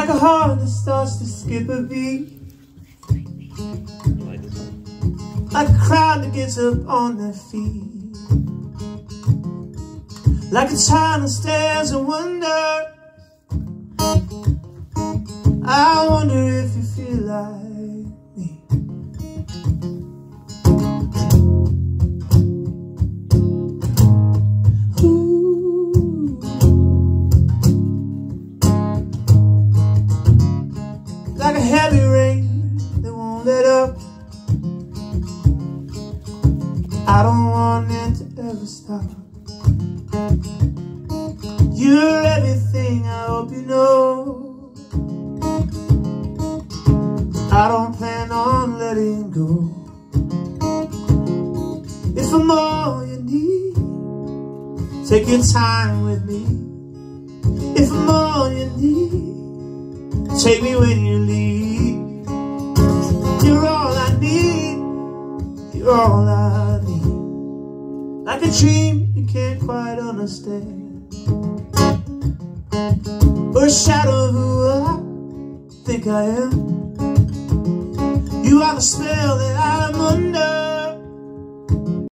Like a heart that starts to skip a beat. Like a crowd that gets up on their feet. Like a child that stares and wonders. I wonder if you feel like me heavy rain that won't let up. I don't want it to ever stop. You're everything I hope you know. I don't plan on letting go. If I'm all you need Take your time with me. If I'm all you need Take me when you leave. You're all I need. You're all I need. Like a dream you can't quite understand. Or a shadow of who I think I am. You are the spell that I'm